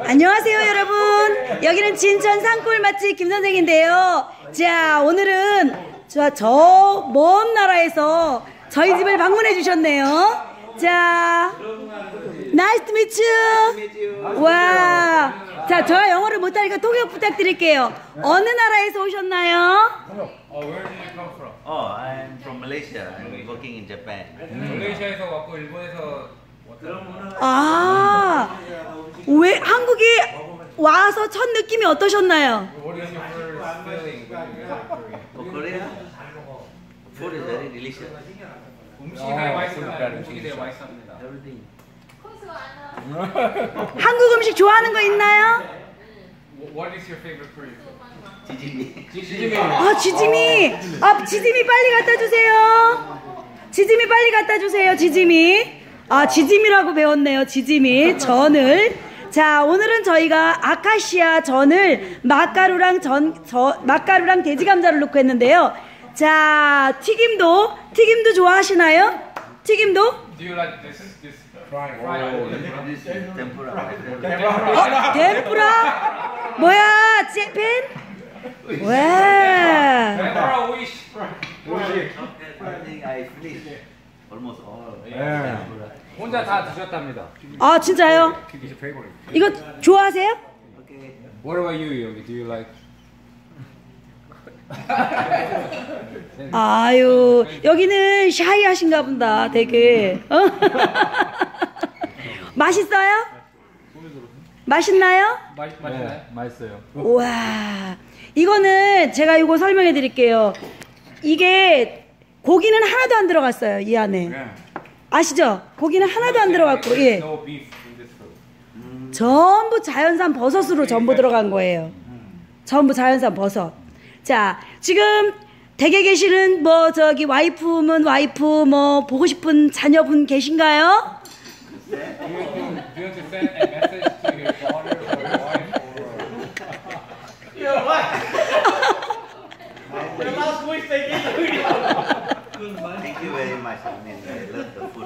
안녕하세요 여러분 여기는 진천 산골 맛집 김선생인데요 자 오늘은 저 먼 나라에서 저희 집을 방문해 주셨네요 자 nice to meet you 와 자 저 영어를 못하니까 통역 부탁드릴게요 어느 나라에서 오셨나요? 어, where did you come from? Oh, I'm from Malaysia. I'm working in Japan. 말레이시아에서 왔고 일본에서 왔다. 아, 와서 첫 느낌이 어떠셨나요? 음식이 되게. 음식이 되게 맛있습니다. 한국 음식 좋아하는 거 있나요? What is your favorite Korean food? Jijimi. 지지미. 아, 지짐이. 아, 지짐이 빨리 갖다 주세요. 지짐이 빨리 갖다 주세요, 지짐이. 아, 지짐이라고 배웠네요, 지짐이. 전을. 자, 오늘은 저희가 아카시아 전을 맛가루랑 전, 저, 맛가루랑 돼지 감자를 넣고 했는데요. 자, 튀김도, 튀김도 좋아하시나요? 튀김도? Do you like this this Oh, fried this is tempura. 어, 덴뿌라? 뭐야, 재팬? 와. tempura wish. I think I finished almost all. Yeah. 혼자 다 드셨답니다. 아, 진짜요? 이거 좋아하세요? What about you, Yogi? Do you like? 아유, 여기는 샤이 하신가 본다, 되게. 어? 맛있어요? 맛있나요? 맛 맛있나요? 맛있어요. 우와. 이거는 제가 이거 설명해 드릴게요. 이게 고기는 하나도 안 들어갔어요, 이 안에. 아시죠? 고기는 하나도 안 들어갔고, 예. No beef in this food. 전부 자연산 버섯으로 전부 들어간 거예요. 전부 자연산 버섯. 자, 지금 댁에 계시는 뭐 저기 와이프면 와이프 뭐 보고 싶은 자녀분 계신가요?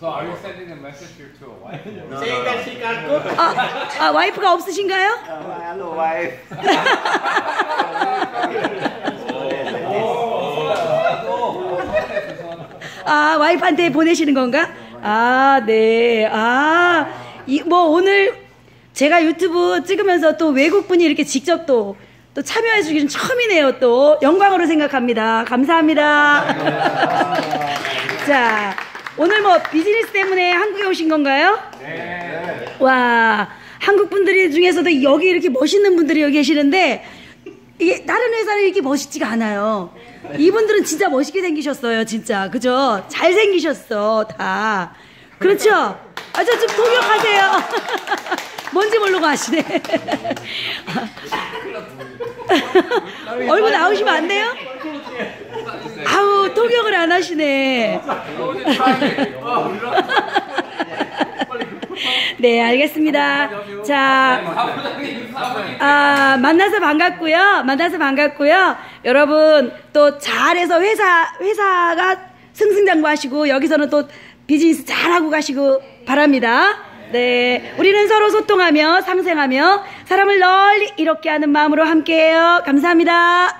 So, are you sending a message to a wife? no, no, no. 아, 아 와이프가 없으신가요? Uh, hello, wife. 아 와이프한테 보내시는 건가? 아 네. 아, 이, 뭐 오늘 제가 유튜브 찍으면서 또 외국분이 이렇게 직접 또, 또 참여해 주기는 처음이네요. 또 영광으로 생각합니다. 감사합니다. 자, 오늘 뭐 비즈니스 때문에 한국에 오신 건가요? 네. 와, 한국 분들이 중에서도 여기 이렇게 멋있는 분들이 여기 계시는데 이게 다른 회사는 이렇게 멋있지가 않아요. 이분들은 진짜 멋있게 생기셨어요, 진짜. 그죠? 잘 생기셨어, 다. 그렇죠? 아, 저 좀 통역하세요. 뭔지 모르고 하시네. 얼굴 나오시면 안 돼요? 통역을 안 하시네. 네, 알겠습니다. 자. 아, 만나서 반갑고요. 만나서 반갑고요. 여러분 또 잘해서 회사 회사가 승승장구하시고 여기서는 또 비즈니스 잘하고 가시고 바랍니다. 네, 우리는 서로 소통하며 상생하며 사람을 널리 이롭게 하는 마음으로 함께해요. 감사합니다.